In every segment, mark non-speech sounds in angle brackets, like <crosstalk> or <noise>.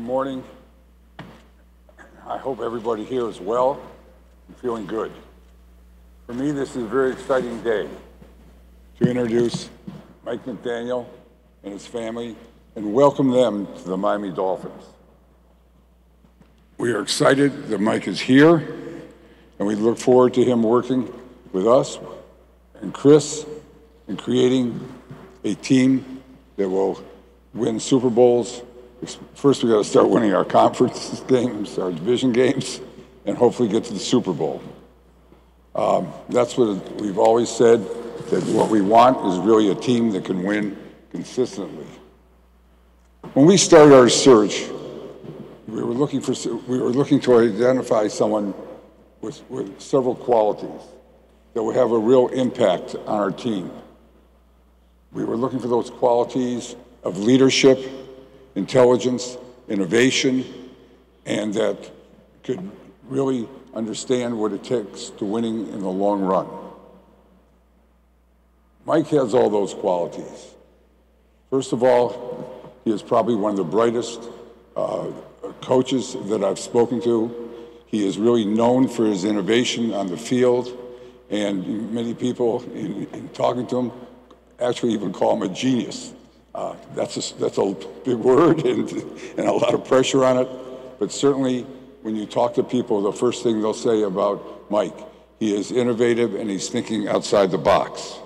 Good morning. I hope everybody here is well and feeling good. For me, this is a very exciting day to introduce Mike McDaniel and his family and welcome them to the Miami Dolphins. We are excited that Mike is here, and we look forward to him working with us and Chris in creating a team that will win Super Bowls. First, we got to start winning our conference <laughs> games, our division games, and hopefully get to the Super Bowl. Um, that's what we've always said, that what we want is really a team that can win consistently. When we started our search, we were looking for we were looking to identify someone with, with several qualities that would have a real impact on our team. We were looking for those qualities of leadership, intelligence, innovation, and that could really understand what it takes to winning in the long run. Mike has all those qualities. First of all, he is probably one of the brightest uh, coaches that I've spoken to. He is really known for his innovation on the field, and many people, in, in talking to him, actually even call him a genius. Uh, that's, a, that's a big word <laughs> and, and a lot of pressure on it, but certainly when you talk to people, the first thing they'll say about Mike, he is innovative and he's thinking outside the box.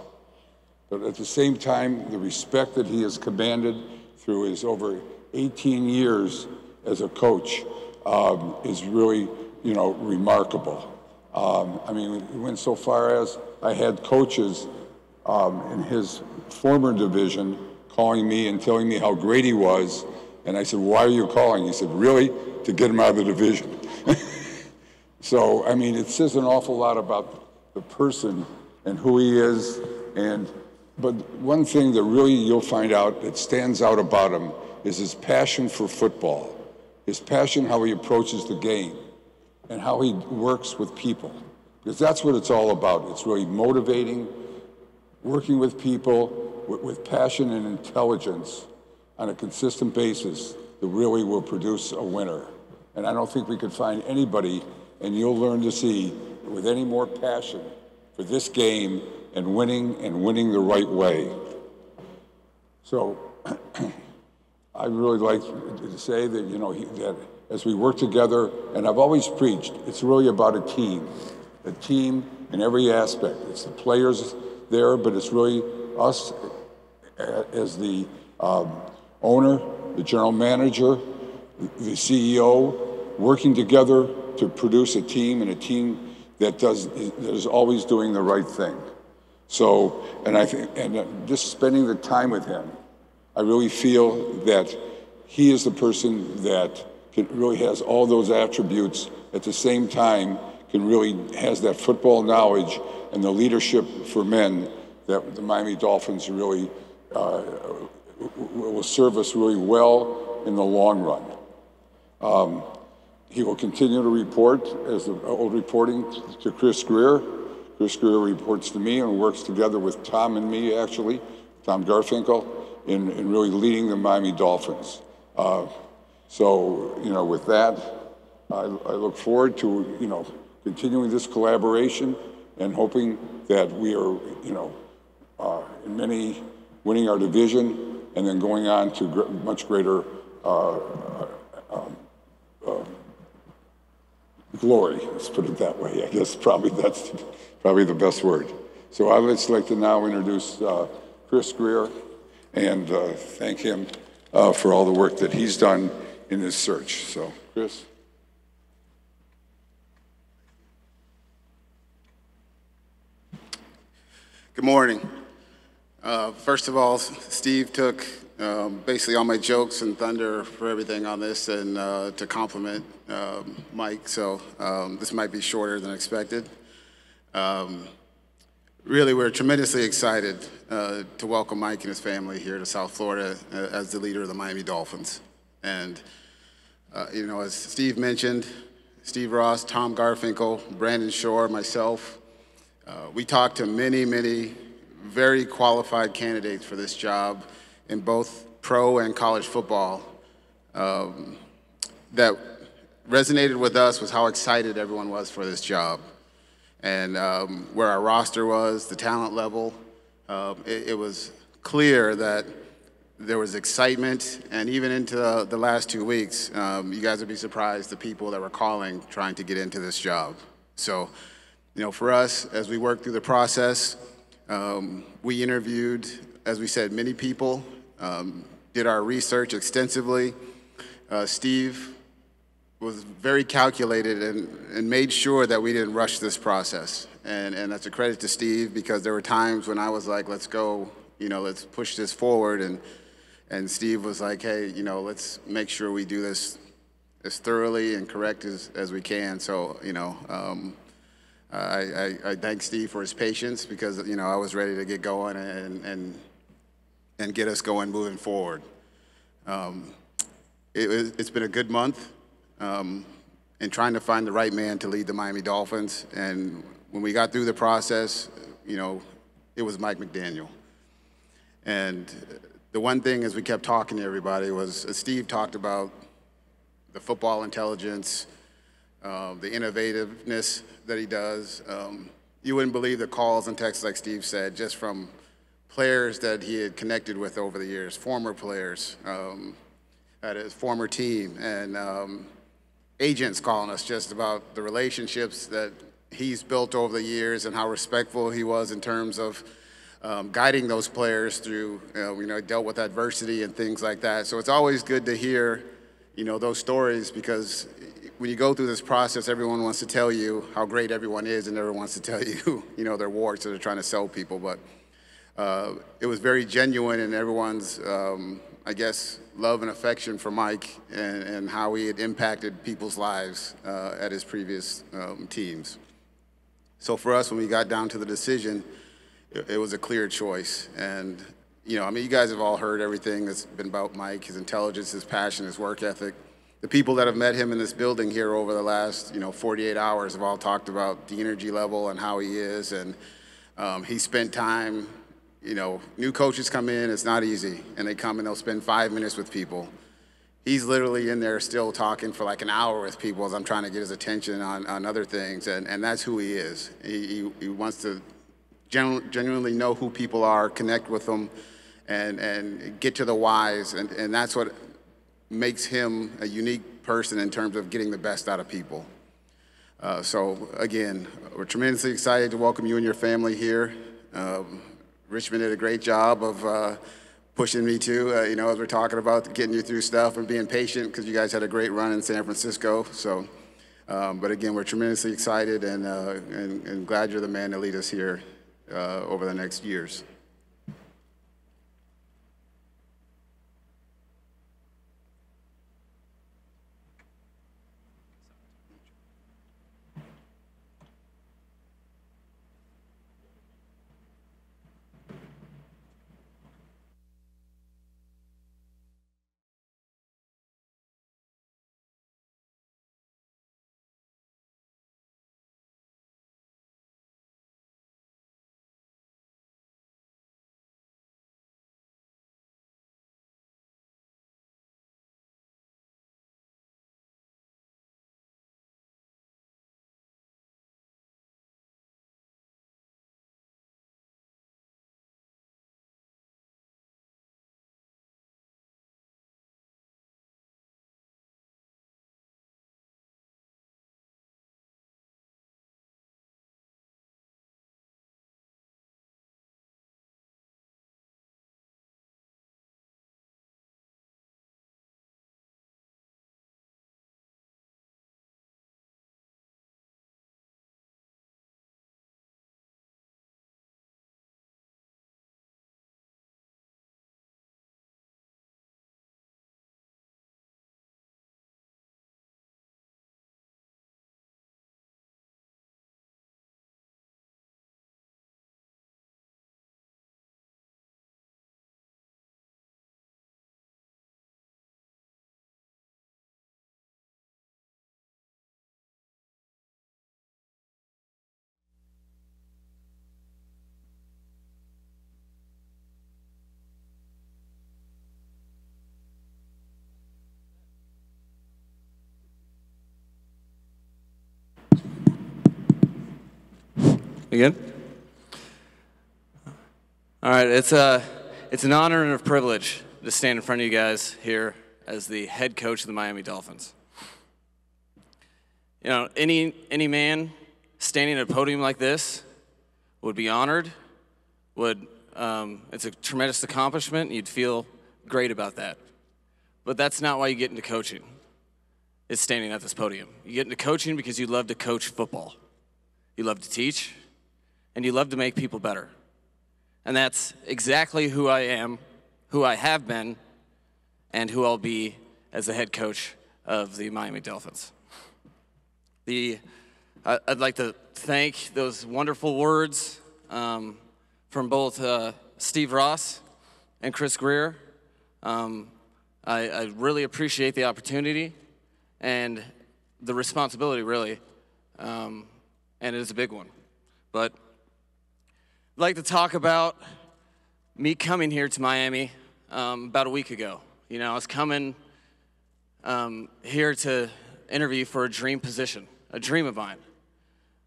But at the same time, the respect that he has commanded through his over 18 years as a coach um, is really, you know, remarkable. Um, I mean, he went so far as I had coaches um, in his former division calling me and telling me how great he was. And I said, why are you calling? He said, really? To get him out of the division. <laughs> so, I mean, it says an awful lot about the person and who he is. And, but one thing that really you'll find out that stands out about him is his passion for football, his passion how he approaches the game, and how he works with people. Because that's what it's all about. It's really motivating, working with people with, with passion and intelligence on a consistent basis that really will produce a winner. And I don't think we could find anybody, and you'll learn to see, with any more passion for this game and winning and winning the right way. So <clears throat> I really like to say that, you know, he, that as we work together, and I've always preached, it's really about a team, a team in every aspect. It's the players there, but it's really us as the um, owner, the general manager, the CEO, working together to produce a team and a team that does that is always doing the right thing. So, and I think, and just spending the time with him, I really feel that he is the person that can, really has all those attributes at the same time can really has that football knowledge and the leadership for men that the Miami Dolphins really uh, will serve us really well in the long run. Um, he will continue to report as the old reporting to Chris Grier. Chris Grier reports to me and works together with Tom and me, actually, Tom Garfinkel, in, in really leading the Miami Dolphins. Uh, so, you know, with that, I, I look forward to, you know, continuing this collaboration and hoping that we are, you know, uh, in many winning our division and then going on to gr much greater uh, um, uh, glory. Let's put it that way. I guess probably that's probably the best word. So I'd just like to now introduce uh, Chris Grier and uh, thank him uh, for all the work that he's done in this search. So, Chris. Good morning. Uh, first of all, Steve took um, basically all my jokes and thunder for everything on this and uh, to compliment um, Mike, so um, this might be shorter than expected. Um, really, we're tremendously excited uh, to welcome Mike and his family here to South Florida uh, as the leader of the Miami Dolphins. And, uh, you know, as Steve mentioned, Steve Ross, Tom Garfinkel, Brandon Shore, myself, we talked to many, many very qualified candidates for this job in both pro and college football. Um, that resonated with us was how excited everyone was for this job. And um, where our roster was, the talent level, um, it, it was clear that there was excitement, and even into the, the last two weeks, um, you guys would be surprised the people that were calling trying to get into this job. So, you know, for us, as we work through the process, um, we interviewed, as we said, many people, um, did our research extensively. Uh, Steve was very calculated and, and made sure that we didn't rush this process. And, and that's a credit to Steve because there were times when I was like, let's go, you know, let's push this forward. And, and Steve was like, hey, you know, let's make sure we do this as thoroughly and correct as, as we can. So, you know, um, I, I, I thank Steve for his patience because, you know, I was ready to get going and, and, and get us going moving forward. Um, it, has been a good month um, in trying to find the right man to lead the Miami Dolphins. And when we got through the process, you know, it was Mike McDaniel. And the one thing as we kept talking to everybody was, as Steve talked about the football intelligence, uh, the innovativeness that he does. Um, you wouldn't believe the calls and texts, like Steve said, just from players that he had connected with over the years, former players um, at his former team, and um, agents calling us just about the relationships that he's built over the years and how respectful he was in terms of um, guiding those players through, uh, you know, dealt with adversity and things like that. So it's always good to hear, you know, those stories because when you go through this process, everyone wants to tell you how great everyone is and everyone wants to tell <laughs> you, you know, their warts that they're trying to sell people. But uh, it was very genuine in everyone's, um, I guess, love and affection for Mike and, and how he had impacted people's lives uh, at his previous um, teams. So for us, when we got down to the decision, it, it was a clear choice. And, you know, I mean, you guys have all heard everything that's been about Mike, his intelligence, his passion, his work ethic. The people that have met him in this building here over the last, you know, 48 hours have all talked about the energy level and how he is. And um, he spent time you know, new coaches come in, it's not easy, and they come and they'll spend five minutes with people. He's literally in there still talking for like an hour with people as I'm trying to get his attention on, on other things, and, and that's who he is. He, he, he wants to genu- genuinely know who people are, connect with them, and, and get to the whys, and, and that's what makes him a unique person in terms of getting the best out of people. Uh, so again, we're tremendously excited to welcome you and your family here. Um, Richmond did a great job of uh, pushing me too, uh, you know, as we're talking about getting you through stuff and being patient because you guys had a great run in San Francisco. So, um, but again, we're tremendously excited and, uh, and, and, glad you're the man to lead us here uh, over the next years. Good? All right, it's a, it's an honor and a privilege to stand in front of you guys here as the head coach of the Miami Dolphins. You know, any, any man standing at a podium like this would be honored, would, um, it's a tremendous accomplishment, you'd feel great about that. But that's not why you get into coaching, is standing at this podium. You get into coaching because you love to coach football. You love to teach, and you love to make people better. And that's exactly who I am, who I have been, and who I'll be as the head coach of the Miami Dolphins. The, I'd like to thank those wonderful words um, from both uh, Steve Ross and Chris Grier. Um, I, I really appreciate the opportunity and the responsibility, really, um, and it is a big one. But like to talk about me coming here to Miami um, about a week ago. You know, I was coming um, here to interview for a dream position, a dream of mine.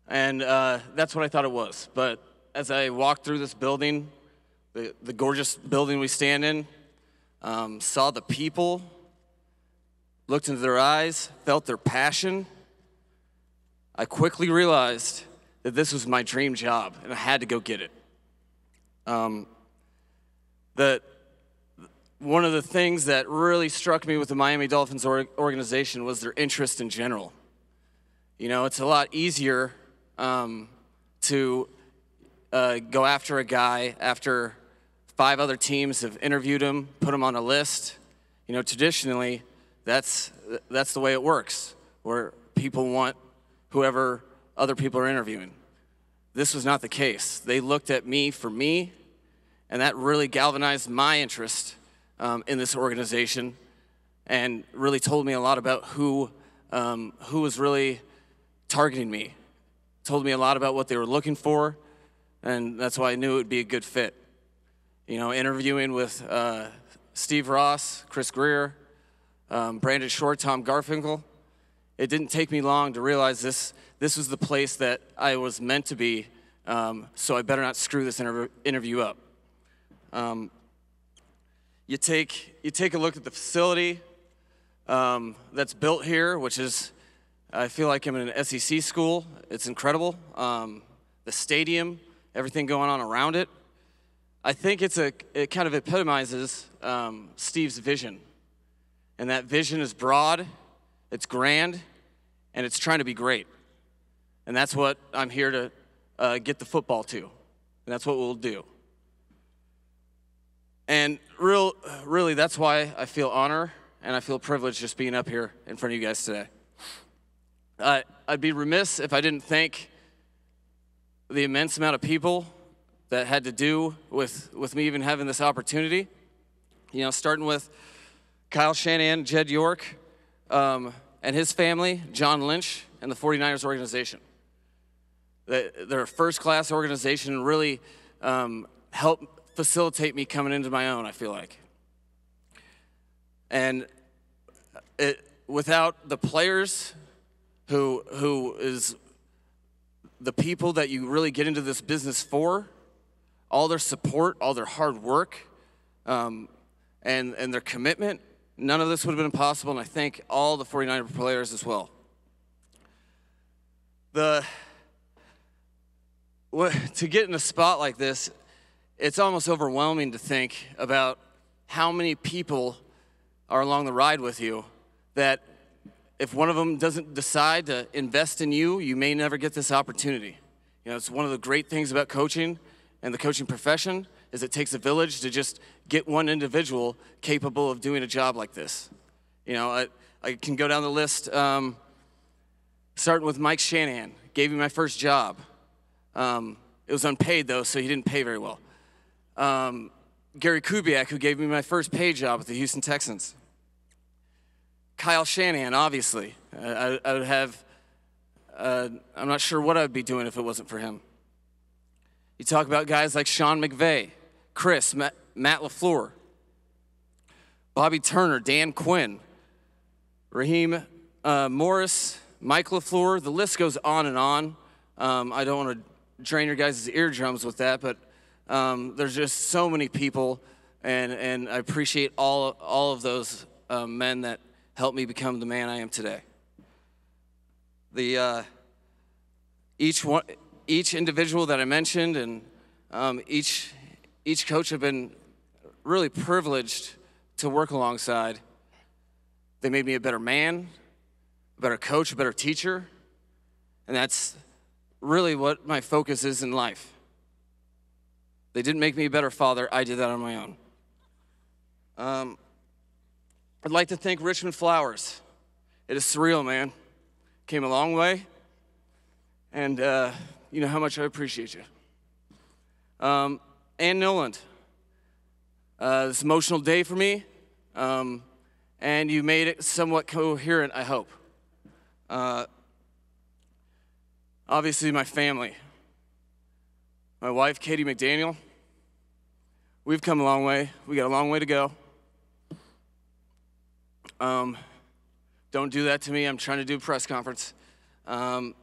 And uh, that's what I thought it was. But as I walked through this building, the, the gorgeous building we stand in, um, saw the people, looked into their eyes, felt their passion, I quickly realized that this was my dream job and I had to go get it. Um, that one of the things that really struck me with the Miami Dolphins organization was their interest in general. You know, it's a lot easier um, to uh, go after a guy after five other teams have interviewed him, put him on a list. You know, traditionally, that's that's the way it works, where people want whoever other people are interviewing. This was not the case. They looked at me for me, and that really galvanized my interest um, in this organization and really told me a lot about who, um, who was really targeting me. Told me a lot about what they were looking for, and that's why I knew it would be a good fit. You know, interviewing with uh, Steve Ross, Chris Grier, um, Brandon Shore, Tom Garfinkel, it didn't take me long to realize this, this was the place that I was meant to be, um, so I better not screw this interv- interview up. Um, you, take, you take a look at the facility um, that's built here, which is, I feel like I'm in an SEC school. It's incredible. Um, the stadium, everything going on around it. I think it's a, it kind of epitomizes um, Steve's vision. And that vision is broad, it's grand, and it's trying to be great. And that's what I'm here to uh, get the football to. And that's what we'll do. And real, really, that's why I feel honor and I feel privileged just being up here in front of you guys today. Uh, I'd be remiss if I didn't thank the immense amount of people that had to do with, with me even having this opportunity. You know, starting with Kyle Shanahan, Jed York, um, and his family, John Lynch, and the 49ers organization. They're a first class organization really um, helped facilitate me coming into my own, I feel like. And it, without the players who, who is the people that you really get into this business for, all their support, all their hard work, um, and, and their commitment, None of this would have been possible, and I thank all the 49er players as well. The, to get in a spot like this, it's almost overwhelming to think about how many people are along the ride with you that if one of them doesn't decide to invest in you, you may never get this opportunity. You know, it's one of the great things about coaching and the coaching profession is it takes a village to just get one individual capable of doing a job like this. You know, I, I can go down the list, um, starting with Mike Shanahan, gave me my first job. Um, it was unpaid though, so he didn't pay very well. Um, Gary Kubiak, who gave me my first pay job with the Houston Texans. Kyle Shanahan, obviously. I, I would have, uh, I'm not sure what I'd be doing if it wasn't for him. You talk about guys like Sean McVay, Chris, Matt, Matt LaFleur, Bobby Turner, Dan Quinn, Raheem uh, Morris, Mike LaFleur. The list goes on and on. Um, I don't want to drain your guys' eardrums with that, but um, there's just so many people, and, and I appreciate all, all of those um, men that helped me become the man I am today. The, uh, each, one, each individual that I mentioned and um, each, each coach have been really privileged to work alongside. They made me a better man, a better coach, a better teacher, and that's really what my focus is in life. They didn't make me a better father, I did that on my own. Um, I'd like to thank Richmond Flowers. It is surreal, man. Came a long way, and uh, you know how much I appreciate you. Um, Ann Noland, uh, this emotional day for me, um, and you made it somewhat coherent, I hope. Uh, obviously, my family. My wife, Katie McDaniel. We've come a long way. We got a long way to go. Um, don't do that to me. I'm trying to do a press conference. Um,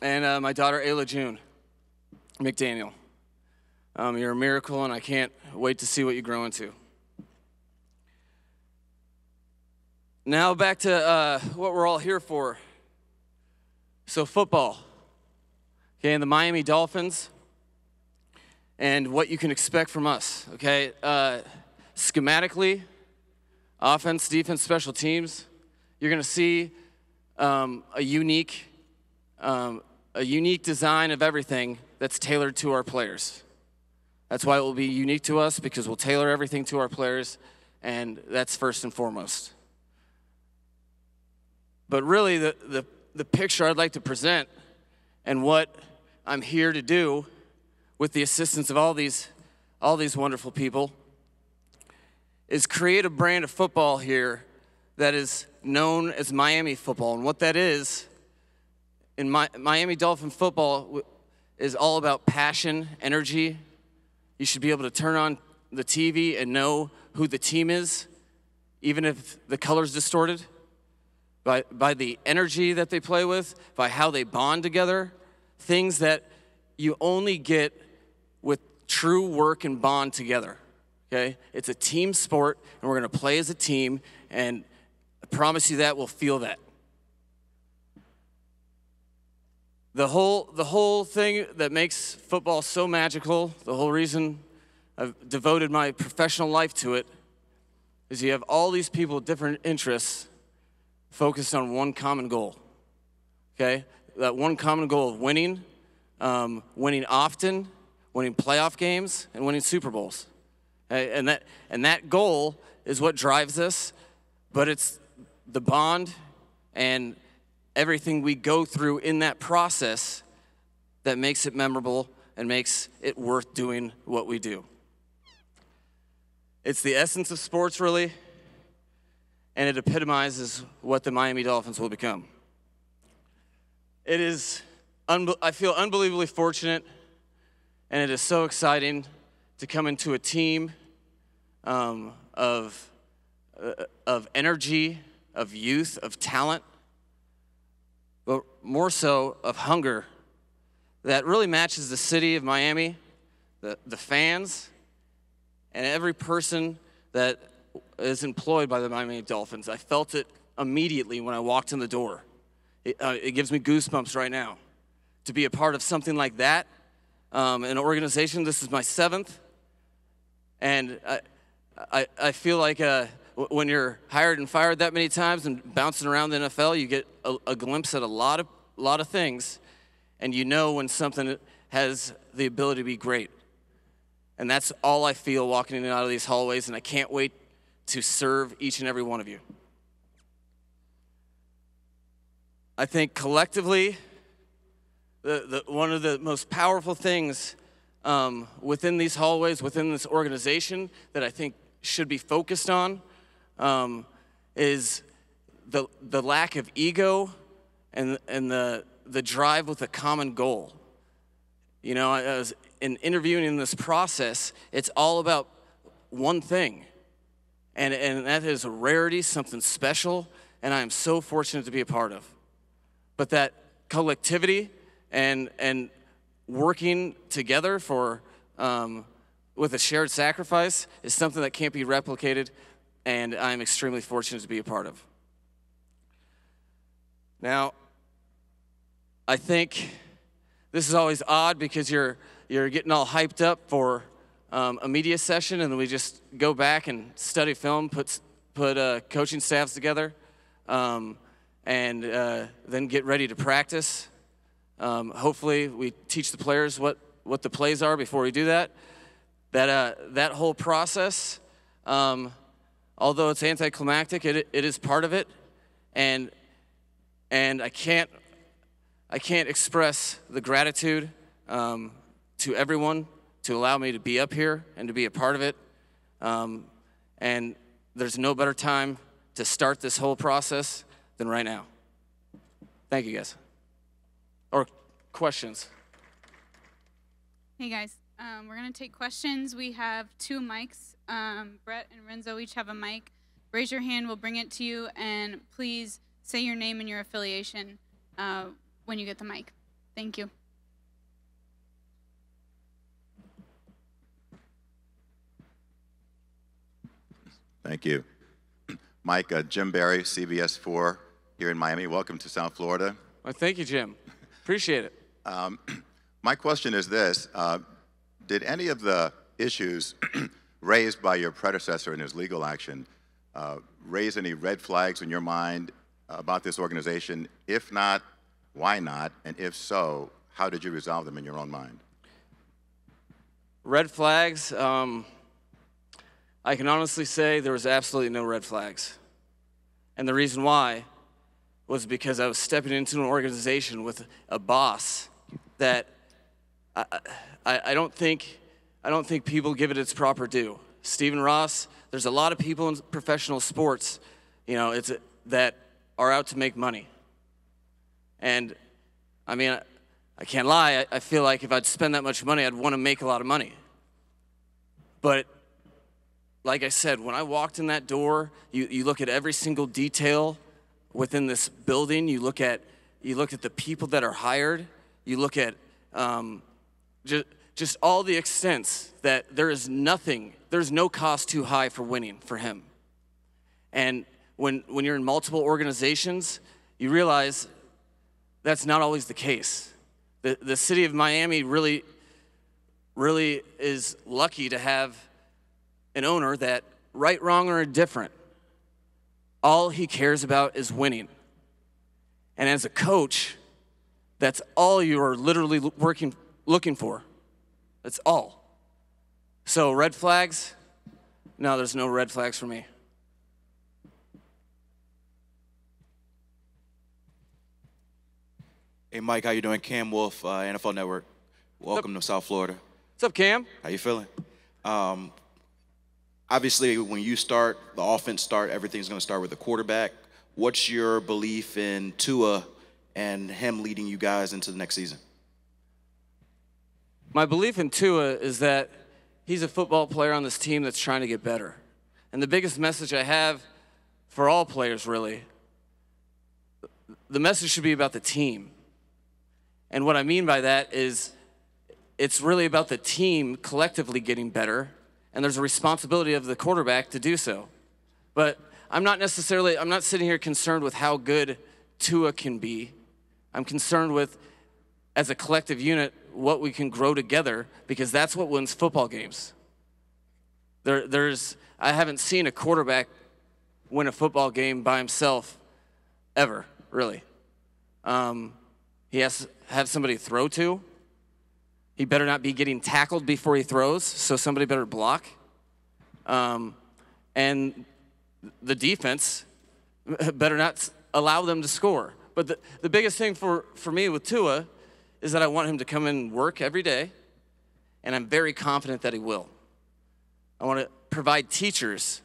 and uh, my daughter, Ayla June McDaniel. Um, you're a miracle, and I can't wait to see what you grow into. Now, back to uh, what we're all here for. So, football. Okay, and the Miami Dolphins, and what you can expect from us. Okay, uh, schematically, offense, defense, special teams, you're going to see um, a unique, um, a unique design of everything that's tailored to our players. That's why it will be unique to us because we'll tailor everything to our players, and that's first and foremost. But really, the, the, the picture I'd like to present and what I'm here to do with the assistance of all these, all these wonderful people is create a brand of football here that is known as Miami football. And what that is, in Miami Dolphin football, is all about passion, energy. You should be able to turn on the TV and know who the team is, even if the color's distorted, by, by the energy that they play with, by how they bond together, things that you only get true work and bond together. Okay? It's a team sport, and we're going to play as a team, and I promise you that we'll feel that. The whole, the whole thing that makes football so magical, the whole reason I've devoted my professional life to it, is you have all these people with different interests focused on one common goal. Okay? That one common goal of winning, um, winning often, winning playoff games, and winning Super Bowls. And that, and that goal is what drives us, but it's the bond and everything we go through in that process that makes it memorable and makes it worth doing what we do. It's the essence of sports, really, and it epitomizes what the Miami Dolphins will become. It is, I feel unbelievably fortunate, and it is so exciting to come into a team um, of, uh, of energy, of youth, of talent but more so of hunger that really matches the city of Miami, the, the fans, and every person that is employed by the Miami Dolphins. I felt it immediately when I walked in the door. It, uh, it gives me goosebumps right now to be a part of something like that, um, an organization. This is my seventh, and I, I, I feel like uh, when you're hired and fired that many times and bouncing around the NFL, you get a, a glimpse at a lot of lot of things, and you know when something has the ability to be great. And that's all I feel walking in and out of these hallways, and I can't wait to serve each and every one of you. I think collectively, the, the, one of the most powerful things um, within these hallways, within this organization, that I think should be focused on um, is the, the lack of ego and, and the, the drive with a common goal. You know, as in interviewing in this process, it's all about one thing. And, and that is a rarity, something special, and I am so fortunate to be a part of. But that collectivity and, and working together for um, with a shared sacrifice is something that can't be replicated, and I'm extremely fortunate to be a part of. Now, I think this is always odd because you're you're getting all hyped up for um, a media session, and then we just go back and study film, put put uh, coaching staffs together, um, and uh, then get ready to practice. Um, hopefully, we teach the players what what the plays are before we do that. That uh, that whole process, um, although it's anticlimactic, it, it is part of it, and and I can't I can't express the gratitude um, to everyone to allow me to be up here and to be a part of it. Um, and there's no better time to start this whole process than right now. Thank you, guys. Or questions? Hey guys, um, we're gonna take questions. We have two mics. Um, Brett and Renzo each have a mic. Raise your hand, we'll bring it to you, and please say your name and your affiliation uh, when you get the mic. Thank you. Thank you. Mike, uh, Jim Berry, CBS 4 here in Miami. Welcome to South Florida. Well, thank you, Jim. Appreciate it. <clears throat> My question is this uh, Did any of the issues <clears throat> raised by your predecessor in his legal action uh, raise any red flags in your mind about this organization? If not, why not? And if so, how did you resolve them in your own mind? Red flags. Um, I can honestly say there was absolutely no red flags. And the reason why was because I was stepping into an organization with a boss that I, I, I don't think I don't think people give it its proper due. Stephen Ross, there's a lot of people in professional sports, you know, it's that are out to make money. And I mean, I, I can't lie, I, I feel like if I'd spend that much money, I'd want to make a lot of money. But like I said, when I walked in that door, you, you look at every single detail within this building. You look at you look at the people that are hired. You look at um, just just all the extents that there is nothing. There's no cost too high for winning for him. And when when you're in multiple organizations, you realize that's not always the case. The the city of Miami really really is lucky to have an owner that, right, wrong, or indifferent, all he cares about is winning. And as a coach, that's all you are literally working, looking for. That's all. So, red flags? No, there's no red flags for me. Hey Mike, how you doing? Cam Wolfe, uh, NFL Network. Welcome to South Florida. What's up, Cam? How you feeling? Um, obviously, when you start, the offense start, everything's going to start with the quarterback. What's your belief in Tua and him leading you guys into the next season? My belief in Tua is that he's a football player on this team that's trying to get better. And the biggest message I have for all players, really, the message should be about the team. And what I mean by that is it's really about the team collectively getting better, and there's a responsibility of the quarterback to do so. But I'm not necessarily, I'm not sitting here concerned with how good Tua can be. I'm concerned with, as a collective unit, what we can grow together because that's what wins football games. There, there's, I haven't seen a quarterback win a football game by himself ever, really. Um, he has to have somebody throw to. He better not be getting tackled before he throws, so somebody better block. Um, and the defense <laughs> better not allow them to score. But the, the biggest thing for, for me with Tua is that I want him to come in and work every day, and I'm very confident that he will. I want to provide teachers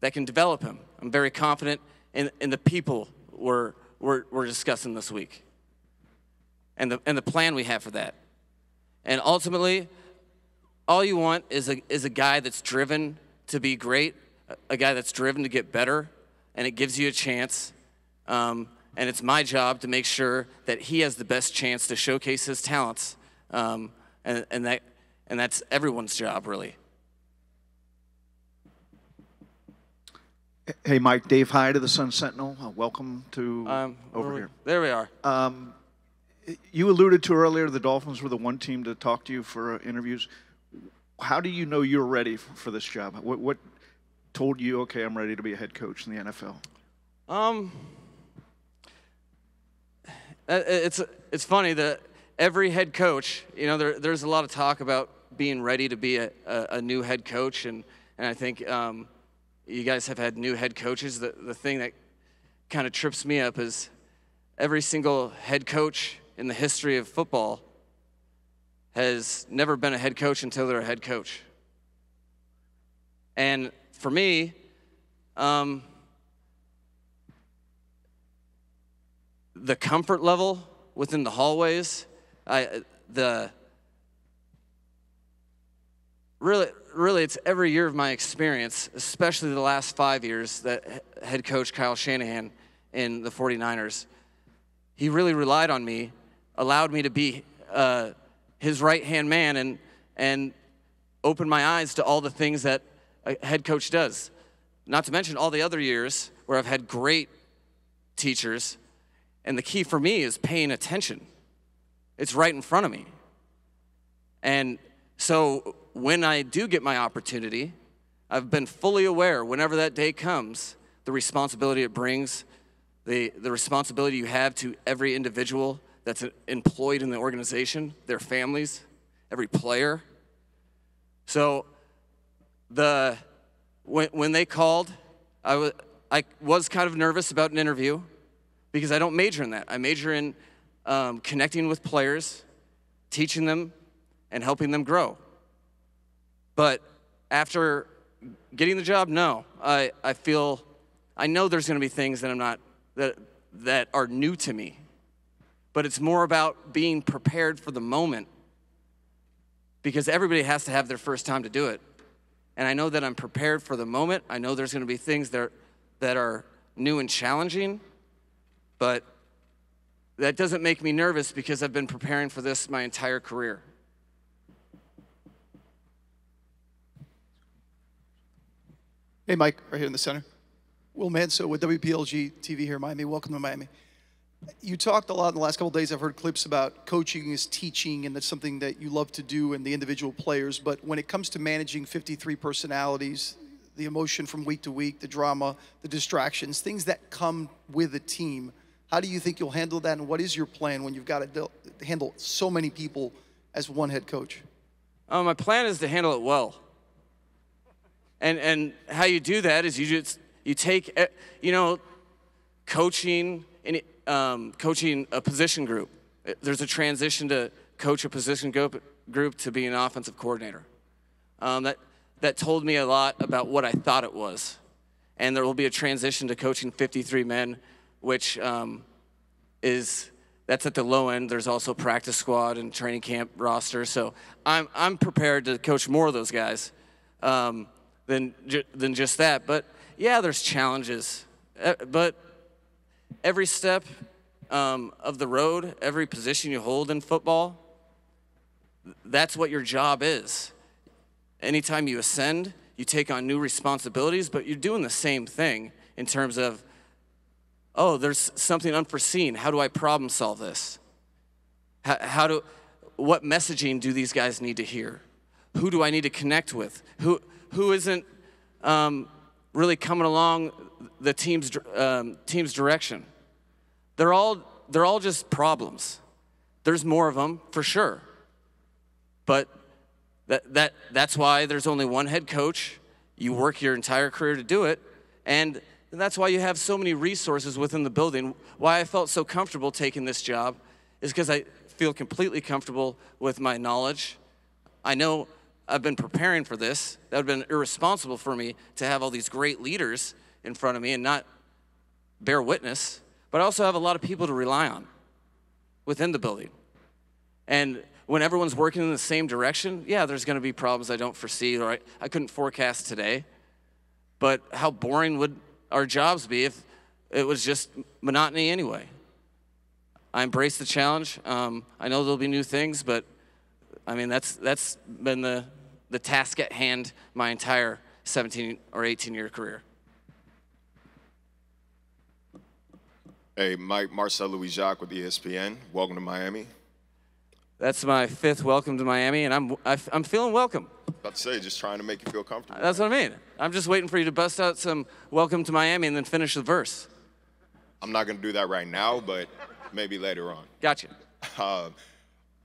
that can develop him. I'm very confident in, in the people we're, we're, we're discussing this week and the, and the plan we have for that. And ultimately, all you want is a, is a guy that's driven to be great, a guy that's driven to get better, and it gives you a chance. Um, and it's my job to make sure that he has the best chance to showcase his talents um, and and that and that's everyone's job really. Hey, Mike, Dave Hyde of the Sun Sentinel. Uh, welcome to Um, over here. There we are. You alluded to earlier the Dolphins were the one team to talk to you for uh, interviews. How do you know you're ready f- for this job? What, what told you, okay, I'm ready to be a head coach in the NFL? Um, uh, it's it's funny that every head coach, you know, there, there's a lot of talk about being ready to be a, a, a new head coach, and and I think um, you guys have had new head coaches. The the thing that kind of trips me up is every single head coach in the history of football has never been a head coach until they're a head coach. And for me, um, the comfort level within the hallways, I, the really, really, it's every year of my experience, especially the last five years that head coach Kyle Shanahan in the 49ers, he really relied on me, allowed me to be uh, his right hand man, and and opened my eyes to all the things that a head coach does. Not to mention all the other years where I've had great teachers, and the key for me is paying attention. It's right in front of me. And so when I do get my opportunity, I've been fully aware whenever that day comes, the responsibility it brings, the, the responsibility you have to every individual that's employed in the organization, their families, every player. So the when, when they called, I was, I was kind of nervous about an interview because I don't major in that. I major in um, connecting with players, teaching them, and helping them grow. But after getting the job, no, I, I feel I know there's going to be things that I'm not that that are new to me. But it's more about being prepared for the moment because everybody has to have their first time to do it. And I know that I'm prepared for the moment. I know there's going to be things that that are new and challenging, but that doesn't make me nervous because I've been preparing for this my entire career. Hey, Mike, right here in the center. Will Manso with WPLG TV here in Miami. Welcome to Miami. You talked a lot in the last couple days. I've heard clips about coaching is teaching, and that's something that you love to do and the individual players. But when it comes to managing 53 personalities, the emotion from week to week, the drama, the distractions, things that come with a team, how do you think you'll handle that? And what is your plan when you've got to handle so many people as one head coach? Uh, my plan is to handle it well. And and how you do that is you just you take you know coaching in um, coaching a position group. Eh, There's a transition to coach a position group group to be an offensive coordinator. Um, that that told me a lot about what I thought it was. And there will be a transition to coaching 53 men, which um, is that's at the low end. There's also practice squad and training camp roster. So I'm I'm prepared to coach more of those guys um, than ju- than just that. But yeah, there's challenges. Uh, but every step um, of the road, every position you hold in football, that's what your job is. Anytime you ascend, you take on new responsibilities, but you're doing the same thing in terms of oh, there's something unforeseen. How do I problem solve this? How, how do, what messaging do these guys need to hear? Who do I need to connect with? Who, who isn't um, really coming along the team's, um, team's direction? They're all, they're all just problems. There's more of them for sure. But that, that, that's why there's only one head coach. You work your entire career to do it. And that's why you have so many resources within the building. Why I felt so comfortable taking this job is because I feel completely comfortable with my knowledge. I know I've been preparing for this. That would have been irresponsible for me to have all these great leaders in front of me and not bear witness. But I also have a lot of people to rely on within the building. And when everyone's working in the same direction, yeah, there's going to be problems I don't foresee or I, I couldn't forecast today. But how boring would our jobs be if it was just monotony anyway? I embrace the challenge. Um, I know there'll be new things, but I mean, that's that's been the the task at hand my entire 17 or 18 year career. Hey, Mike Marcel Louis Jacques with ESPN. Welcome to Miami. That's my fifth welcome to Miami, and I'm I- I'm feeling welcome. About to say, just trying to make you feel comfortable. That's what I mean. I'm just waiting for you to bust out some welcome to Miami and then finish the verse. I'm not going to do that right now, but maybe later on. Gotcha. Uh,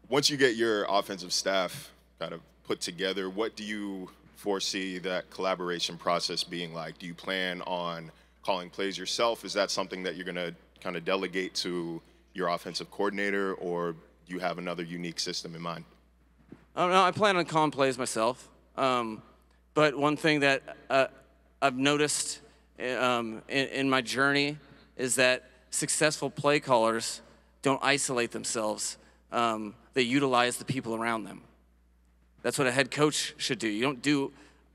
once you get your offensive staff kind of put together, what do you foresee that collaboration process being like? Do you plan on calling plays yourself? Is that something that you're going to kind of delegate to your offensive coordinator, or do you have another unique system in mind? Oh, no, I plan on calling plays myself. Um, but one thing that uh, I've noticed um, in, in my journey is that successful play callers don't isolate themselves. Um, they utilize the people around them. That's what a head coach should do. You don't do,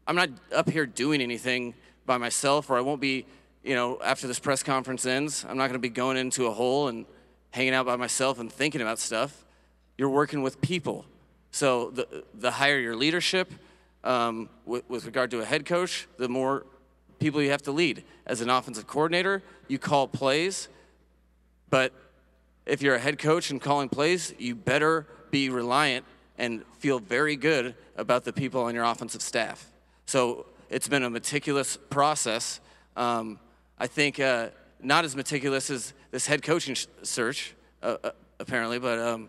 I'm not up here doing anything by myself, or I won't be, you know, after this press conference ends, I'm not going to be going into a hole and hanging out by myself and thinking about stuff. You're working with people. So the, the higher your leadership um, with, with regard to a head coach, the more people you have to lead. As an offensive coordinator, you call plays, but if you're a head coach and calling plays, you better be reliant and feel very good about the people on your offensive staff. So it's been a meticulous process. Um, I think uh, not as meticulous as this head coaching sh- search, uh, uh, apparently, but um,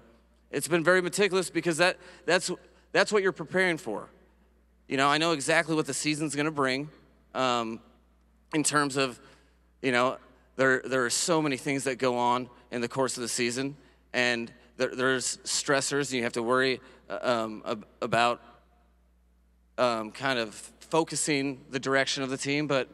it's been very meticulous because that, that's, that's what you're preparing for. You know, I know exactly what the season's going to bring um, in terms of, you know, there, there are so many things that go on in the course of the season, and there, there's stressors, and you have to worry uh, um, ab- about um, kind of focusing the direction of the team. But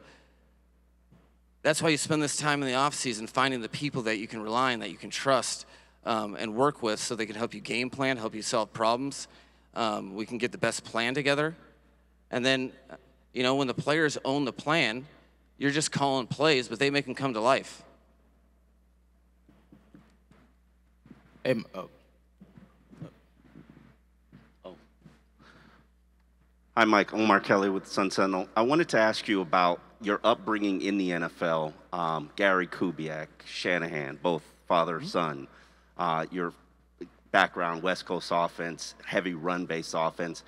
that's why you spend this time in the off season finding the people that you can rely on, that you can trust, um, and work with, so they can help you game plan, help you solve problems. Um, we can get the best plan together, and then, you know, when the players own the plan, you're just calling plays, but they make them come to life. Hey, m- oh, Hi, Mike. Omar Kelly with Sun Sentinel. I wanted to ask you about your upbringing in the NFL. Um, Gary Kubiak, Shanahan, both father son. Uh, your background, West Coast offense, heavy run-based offense.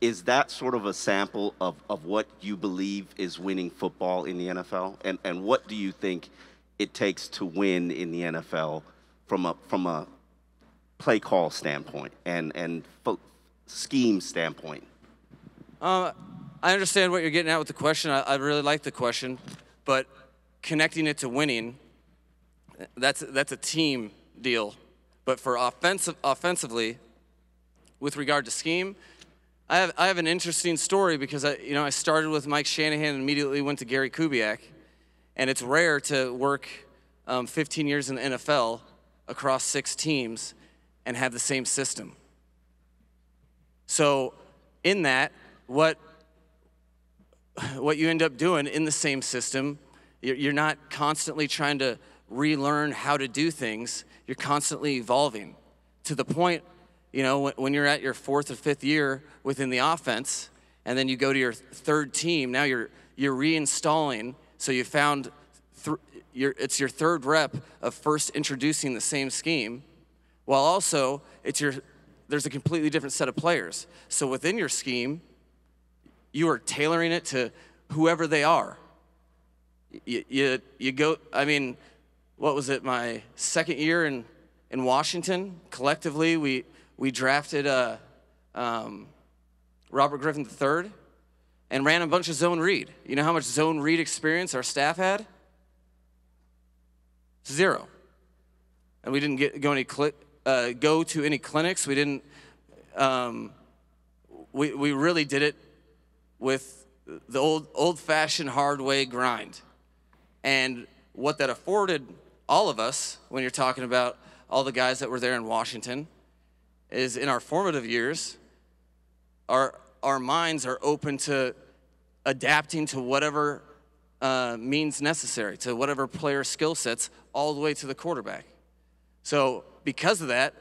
Is that sort of a sample of, of what you believe is winning football in the NFL? And, and what do you think it takes to win in the NFL from a, from a play call standpoint and, and scheme standpoint? Uh, I understand what you're getting at with the question. I, I really like the question, but connecting it to winning, that's that's a team deal. But for offensive, offensively, with regard to scheme, I have I have an interesting story because I you know I started with Mike Shanahan and immediately went to Gary Kubiak, and it's rare to work um, 15 years in the NFL across six teams and have the same system. So, in that, what what you end up doing in the same system, you're not constantly trying to relearn how to do things. You're constantly evolving to the point, you know, when, when you're at your fourth or fifth year within the offense, and then you go to your third team. Now you're you're reinstalling. So you found th- your, it's your third rep of first introducing the same scheme, while also it's your there's a completely different set of players. So within your scheme, you are tailoring it to whoever they are. You, you, you go, I mean, what was it, my second year in, in Washington? Collectively, we, we drafted uh, um, Robert Griffin III and ran a bunch of zone read. You know how much zone read experience our staff had? Zero. And we didn't get, go, any cli- uh, go to any clinics. We didn't, um, we, we really did it with the old old-fashioned hard way grind and what that afforded all of us when you're talking about all the guys that were there in washington is in our formative years our our minds are open to adapting to whatever uh, means necessary to whatever player skill sets all the way to the quarterback so because of that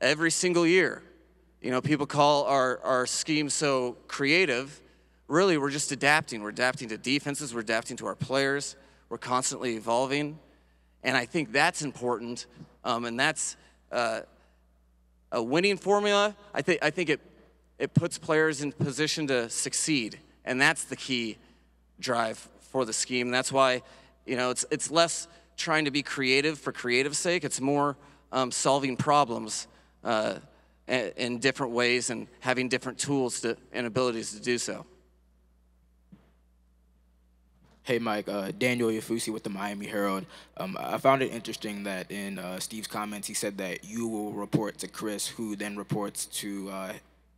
every single year you know, people call our, our scheme so creative. Really, we're just adapting. We're adapting to defenses, we're adapting to our players, we're constantly evolving. And I think that's important. Um, and that's uh, a winning formula. I, think I think it, it puts players in position to succeed. And that's the key drive for the scheme. That's why, you know, it's, it's less trying to be creative for creative sake, it's more um, solving problems. Uh, in different ways and having different tools to, and abilities to do so. Hey, Mike. Uh, Daniel Oyefusi with the Miami Herald. Um, I found it interesting that in uh, Steve's comments, he said that you will report to Chris, who then reports to uh,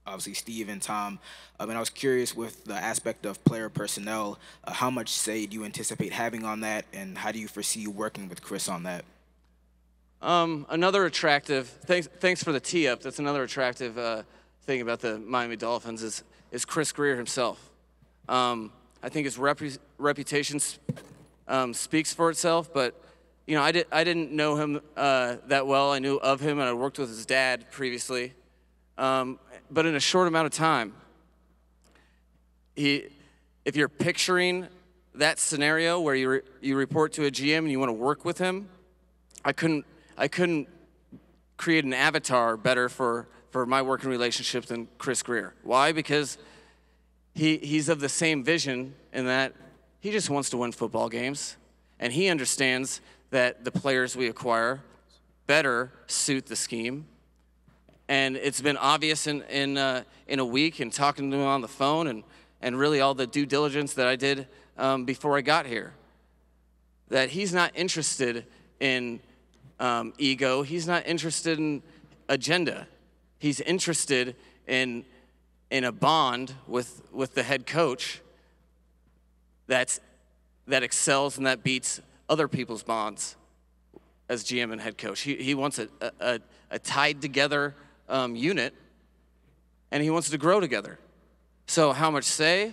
obviously Steve and Tom. Um, and I was curious with the aspect of player personnel, uh, how much say do you anticipate having on that, and how do you foresee working with Chris on that? Um, another attractive, thanks, thanks for the tee up. That's another attractive uh, thing about the Miami Dolphins is, is Chris Grier himself. Um, I think his repu- reputation um, speaks for itself, but you know, I, did, I didn't know him uh, that well. I knew of him, and I worked with his dad previously. Um, but in a short amount of time, he, if you're picturing that scenario where you, re- you report to a GM and you want to work with him, I couldn't, I couldn't create an avatar better for, for my working relationship than Chris Grier. Why? Because he, he's of the same vision in that he just wants to win football games. And he understands that the players we acquire better suit the scheme. And it's been obvious in, in, uh, in a week and talking to him on the phone and, and really all the due diligence that I did um, before I got here that he's not interested in um, ego, he's not interested in agenda. He's interested in in a bond with, with the head coach that's, that excels and that beats other people's bonds as GM and head coach. He, he wants a, a, a tied together um, unit and he wants to grow together. So, how much say?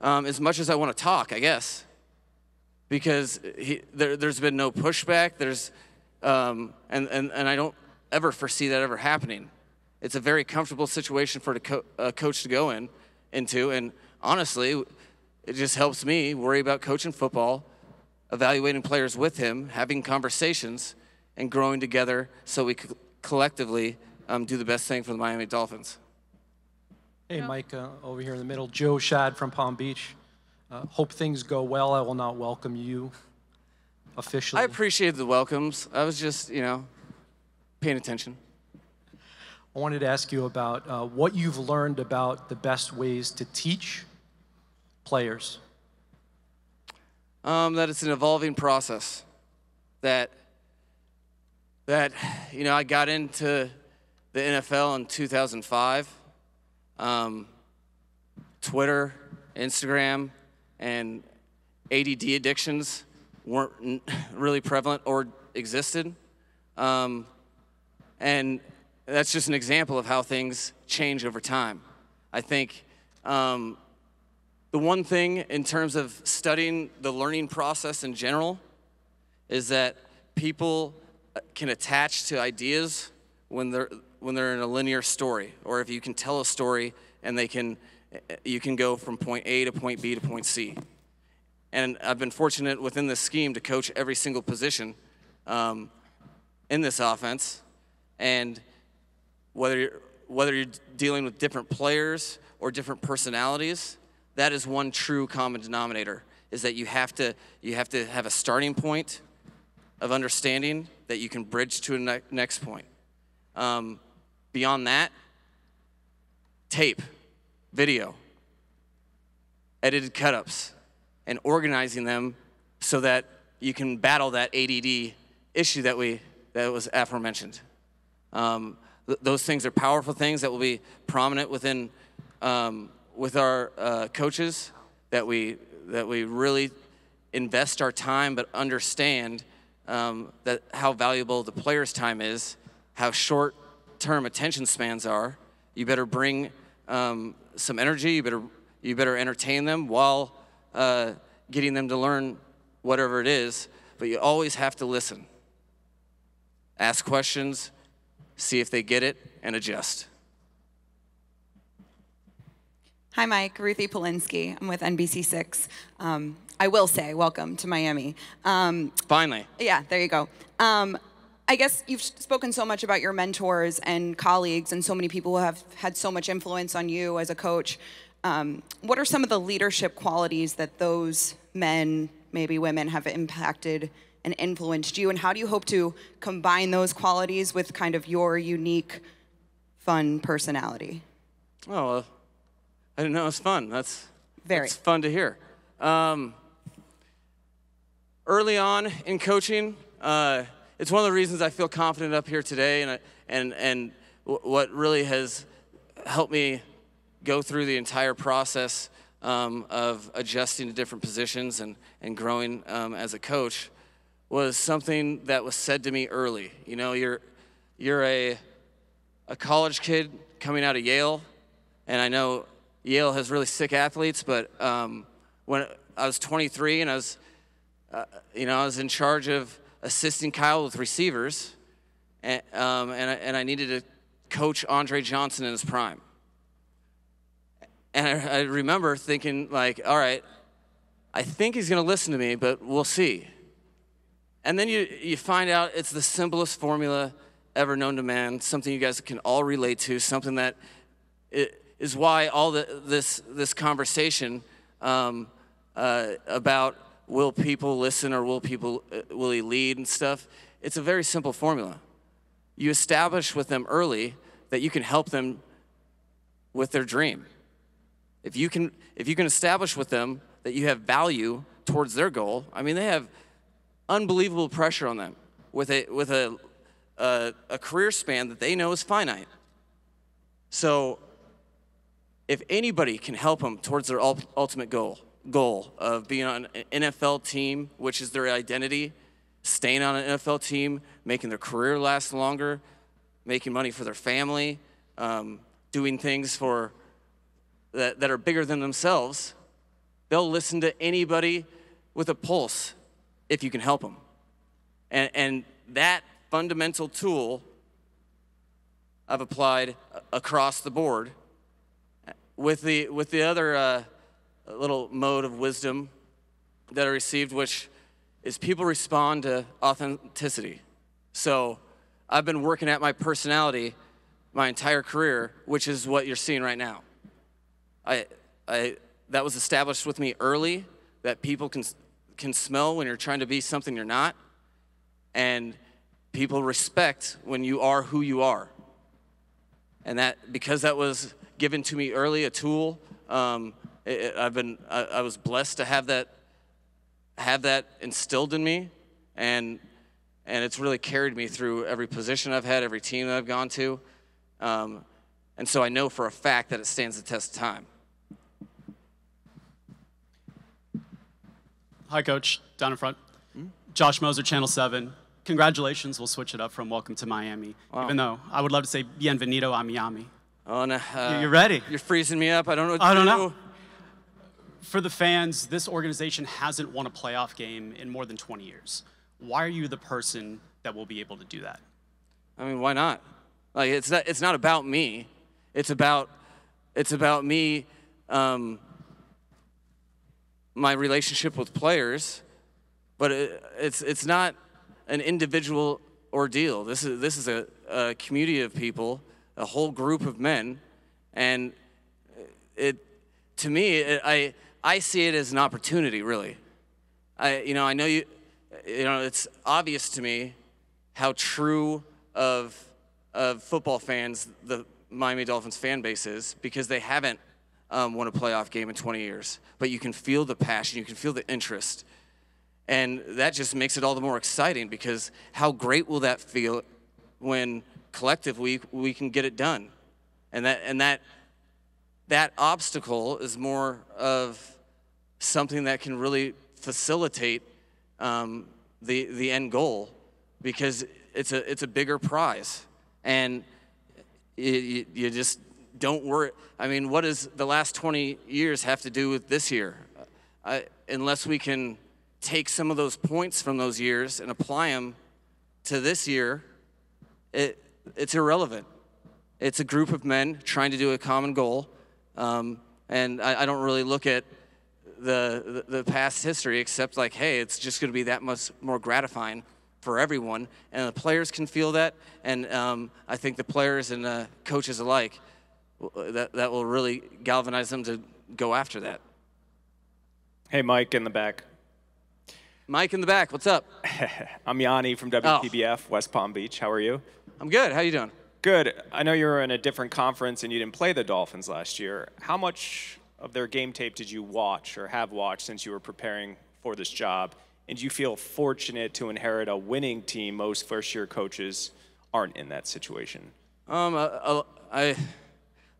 Um, as much as I want to talk, I guess, because he, there, has been no pushback. There's, um, and, and, and I don't ever foresee that ever happening. It's a very comfortable situation for a, co- a coach to go in into, and honestly, it just helps me worry about coaching football, evaluating players with him, having conversations, and growing together so we could collectively um, do the best thing for the Miami Dolphins. Hey, Mike, uh, over here in the middle. Joe Schad from Palm Beach. Uh, hope things go well. I will not welcome you officially. I appreciate the welcomes. I was just, you know, paying attention. I wanted to ask you about uh, what you've learned about the best ways to teach players. Um, that it's an evolving process. That that you know, I got into the NFL in 2005. Um, Twitter, Instagram, and ADD addictions weren't <laughs> really prevalent or existed. Um, and that's just an example of how things change over time. I think um, the one thing in terms of studying the learning process in general is that people uh, can attach to ideas when they're when they're in a linear story or if you can tell a story and they can you can go from point A to point B to point C. And I've been fortunate within this scheme to coach every single position um, in this offense. And whether you're, whether you're dealing with different players or different personalities, that is one true common denominator is that you have to you have to have a starting point of understanding that you can bridge to a ne- next point. Um, beyond that tape video edited cut-ups and organizing them so that you can battle that add issue that we that was aforementioned. Um, th- those things are powerful things that will be prominent within um, with our uh, coaches that we that we really invest our time but understand um, that how valuable the player's time is how short term attention spans are. You better bring um, some energy you better you better entertain them while uh, getting them to learn whatever it is but you always have to listen. Ask questions see if they get it, and adjust. Hi, Mike. Ruthie Polinsky. I'm with NBC6. Um, I will say, welcome to Miami. Um, Finally. yeah, there you go. Um, I guess you've spoken so much about your mentors and colleagues, and so many people who have had so much influence on you as a coach. Um, what are some of the leadership qualities that those men, maybe women, have impacted and influenced you? And how do you hope to combine those qualities with kind of your unique, fun personality? Oh, well, I didn't know it was fun. That's Very. It's fun to hear. Um, early on in coaching, uh, it's one of the reasons I feel confident up here today, and and and w- what really has helped me go through the entire process um, of adjusting to different positions and and growing um, as a coach was something that was said to me early. You know, you're you're a a college kid coming out of Yale, and I know Yale has really sick athletes, but um, when I was 23 and I was, uh, you know, I was in charge of assisting Kyle with receivers, and, um, and, I, and I needed to coach Andre Johnson in his prime. And I, I remember thinking, like, all right, I think he's going to listen to me, but we'll see. And then you, you find out it's the simplest formula ever known to man, something you guys can all relate to, something that i- why all the, this, this conversation um, uh, about will people listen or will people uh, will he lead and stuff, it's a very simple formula. You establish with them early that you can help them with their dream. If you can, if you can establish with them that you have value towards their goal, I mean, they have unbelievable pressure on them with a with a a, a career span that they know is finite. So, if anybody can help them towards their ultimate goal goal of being on an NFL team, which is their identity, staying on an NFL team, making their career last longer, making money for their family, um, doing things for that, that are bigger than themselves, they'll listen to anybody with a pulse if you can help them. And, and that fundamental tool I've applied across the board with the, with the other uh, little mode of wisdom that I received, which is people respond to authenticity. So I've been working at my personality my entire career, which is what you're seeing right now. I, I, that was established with me early that people can, can smell when you're trying to be something you're not, and people respect when you are who you are. And that, because that was given to me early, a tool, um, it, I've been, I, I was blessed to have that, have that instilled in me, and, and it's really carried me through every position I've had, every team that I've gone to. Um, and so I know for a fact that it stands the test of time. Hi, Coach. Down in front. Josh Moser, Channel 7. Congratulations. We'll switch it up from Welcome to Miami. Wow. Even though I would love to say Bienvenido a Miami. Oh, no. Uh, You ready? You're freezing me up. I don't know what I don't do. know. For the fans, this organization hasn't won a playoff game in more than 20 years. Why are you the person that will be able to do that? I mean, why not? Like, it's not, it's not about me. It's about, it's about me, um, my relationship with players, but it, it's, it's not an individual ordeal. This is, this is a, a community of people, a whole group of men, and it, to me, it, I, I see it as an opportunity, really. I, you know, I know you, you know, it's obvious to me how true of, of football fans the Miami Dolphins fan base is because they haven't um, won a playoff game in 20 years. But you can feel the passion, you can feel the interest. And that just makes it all the more exciting because how great will that feel when collectively we can get it done? And that, and that, that obstacle is more of something that can really facilitate um, the, the end goal because it's a, it's a bigger prize. And you, you, you just don't worry. I mean, what does the last 20 years have to do with this year? I, unless we can take some of those points from those years and apply them to this year, it, it's irrelevant. It's a group of men trying to do a common goal, um, and I, I don't really look at the, the the past history except like, hey, it's just going to be that much more gratifying for everyone, and the players can feel that, and um, I think the players and uh, coaches alike that that will really galvanize them to go after that. Hey, Mike in the back. Mike in the back, what's up? <laughs> I'm Yanni from WPBF, West Palm Beach. How are you? I'm good. How you doing? Good. I know you were in a different conference and you didn't play the Dolphins last year. How much of their game tape did you watch or have watched since you were preparing for this job? And do you feel fortunate to inherit a winning team? Most first-year coaches aren't in that situation. Um, I,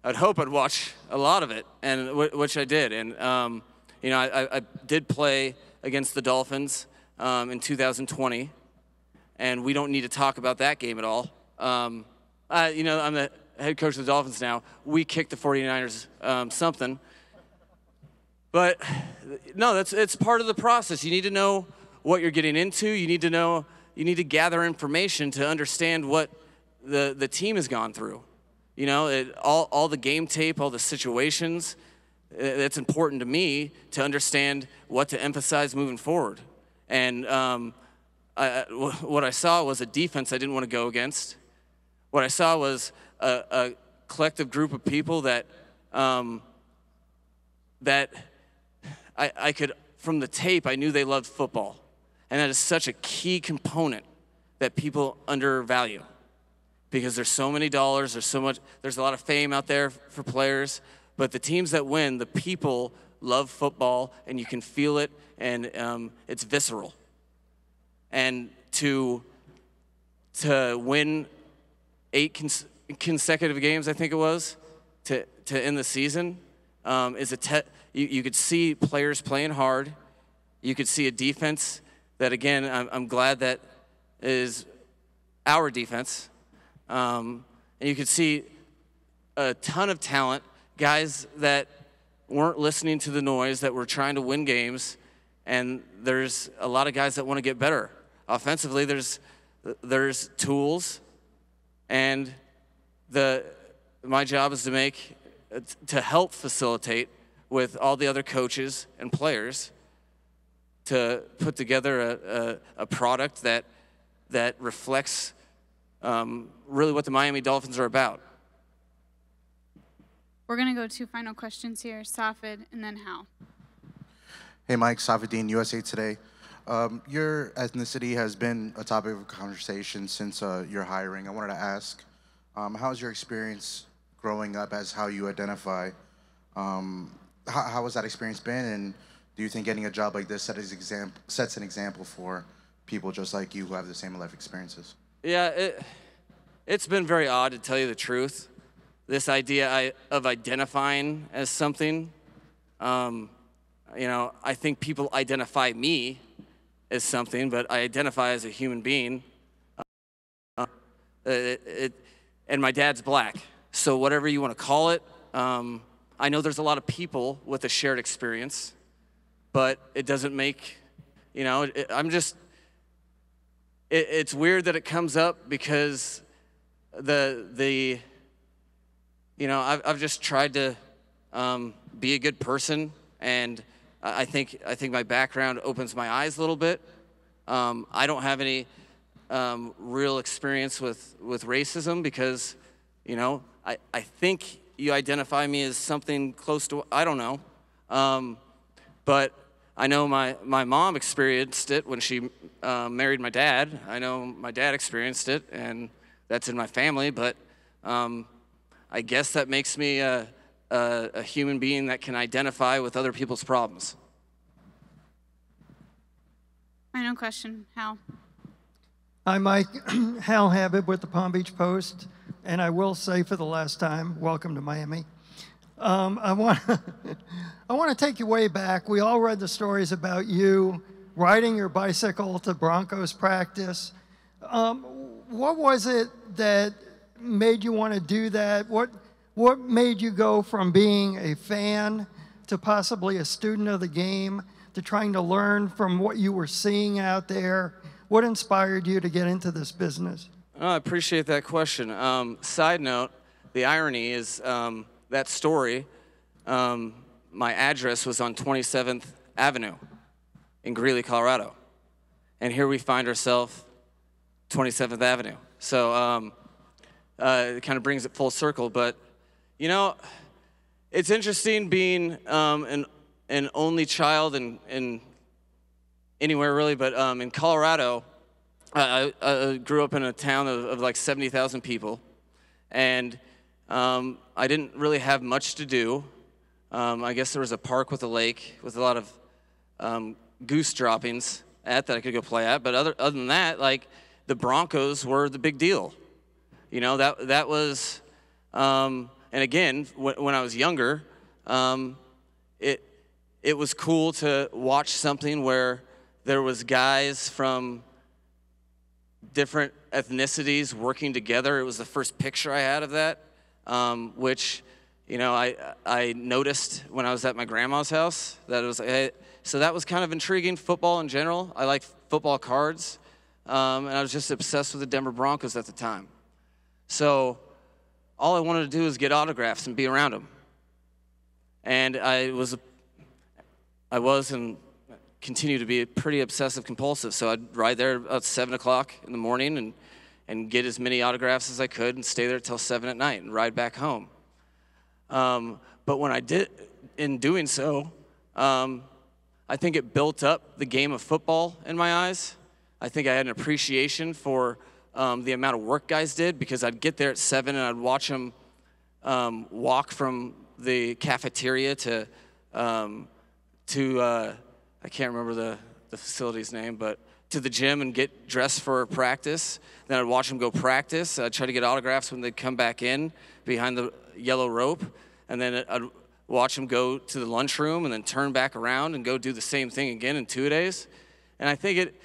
I'd hope I'd watch a lot of it, and w- which I did. And um, you know, I, I- did play against the Dolphins um, in 2020, and we don't need to talk about that game at all. Um, I, you know, I'm the head coach of the Dolphins now. We kicked the 49ers um, something, but no, that's it's part of the process. You need to know what you're getting into. You need to know. You need to gather information to understand what the the team has gone through. You know, it, all all the game tape, all the situations. It's important to me to understand what to emphasize moving forward. And um, I- what I saw was a defense I didn't want to go against. What I saw was a, a collective group of people that um, that I, I could, from the tape, I knew they loved football. And that is such a key component that people undervalue because there's so many dollars, there's so much, there's a lot of fame out there for players. But the teams that win, the people love football and you can feel it and um, it's visceral. And to, to win eight cons- consecutive games, I think it was, to, to end the season, um, is a te- you, you could see players playing hard. You could see a defense that, again, I'm, I'm glad that is our defense. Um, and you could see a ton of talent, guys that weren't listening to the noise, that were trying to win games. And there's a lot of guys that want to get better. Offensively, there's, there's tools and the my job is to make to help facilitate with all the other coaches and players to put together a, a, a product that that reflects um, really what the Miami Dolphins are about. We're gonna go to final questions here, Safid and then Hal. Hey, Mike, Safid Deen, USA Today. Um, your ethnicity has been a topic of conversation since uh, your hiring. I wanted to ask, um, how's your experience growing up as how you identify? Um, how, how has that experience been? And do you think getting a job like this set exam- sets an example for people just like you who have the same life experiences? Yeah, it, it's been very odd to tell you the truth. This idea of identifying as something, um, you know, I think people identify me as something, but I identify as a human being. Uh, it, it, and my dad's black, so whatever you want to call it. Um, I know there's a lot of people with a shared experience, but it doesn't make, you know, it, I'm just it, it's weird that it comes up because the the you know I've, I've just tried to um, be a good person and I think I think my background opens my eyes a little bit. Um, I don't have any um, real experience with with racism because you know I, I think you identify me as something close to I don't know, um, but I know my, my mom experienced it when she uh, married my dad. I know my dad experienced it, and that's in my family. But um, I guess that makes me a, a, a human being that can identify with other people's problems. Final question, Hal. Hi, Mike. <clears throat> Hal Habib with the Palm Beach Post. And I will say for the last time, welcome to Miami. Um, I want <laughs> I want to take you way back. We all read the stories about you riding your bicycle to Broncos practice. Um, what was it that made you want to do that? What what made you go from being a fan to possibly a student of the game to trying to learn from what you were seeing out there? What inspired you to get into this business? Oh, I appreciate that question. Um, side note, the irony is um, that story um, my address was on 27th Avenue in Greeley, Colorado. And here we find ourselves, 27th Avenue. So um, uh, it kind of brings it full circle. But, you know, it's interesting being um, an, an only child in, in anywhere really, but um, in Colorado, I, I, I grew up in a town of, of like 70,000 people. And um, I didn't really have much to do. Um, I guess there was a park with a lake with a lot of um, goose droppings at that I could go play at. But other, other than that, like the Broncos were the big deal. You know, that, that was, um, and again, when, when I was younger, um, it, it was cool to watch something where there was guys from different ethnicities working together. It was the first picture I had of that, um, which, you know, I, I noticed when I was at my grandma's house. That it was, eh, so that was kind of intriguing. Football in general, I like football cards, um, and I was just obsessed with the Denver Broncos at the time. So all I wanted to do was get autographs and be around them. And I was, I was and continue to be pretty obsessive compulsive. So I'd ride there about seven o'clock in the morning and, and get as many autographs as I could and stay there till seven at night and ride back home. Um, but when I did, in doing so, um, I think it built up the game of football in my eyes. I think I had an appreciation for um, the amount of work guys did because I'd get there at seven and I'd watch them um, walk from the cafeteria to um, to uh, I can't remember the, the facility's name, but to the gym and get dressed for practice. Then I'd watch them go practice. I'd try to get autographs when they'd come back in behind the yellow rope. And then I'd watch them go to the lunchroom and then turn back around and go do the same thing again in two days. And I think it,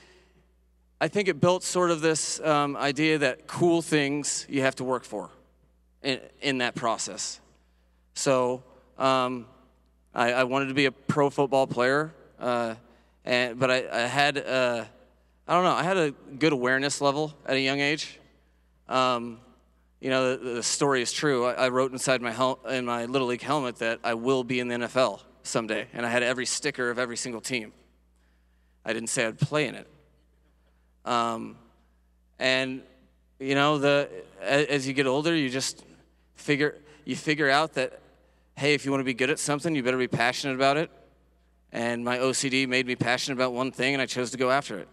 I think it built sort of this um, idea that cool things you have to work for in, in that process. So um, I, I wanted to be a pro football player. Uh, and but I, I had uh, I don't know I had a good awareness level at a young age. Um, you know the, the, story is true. I, I wrote inside my hel- in my little league helmet that I will be in the NFL someday, and I had every sticker of every single team. I didn't say I'd play in it. Um, and you know the as you get older, you just figure you figure out that hey, if you want to be good at something, you better be passionate about it and my OCD made me passionate about one thing, and I chose to go after it.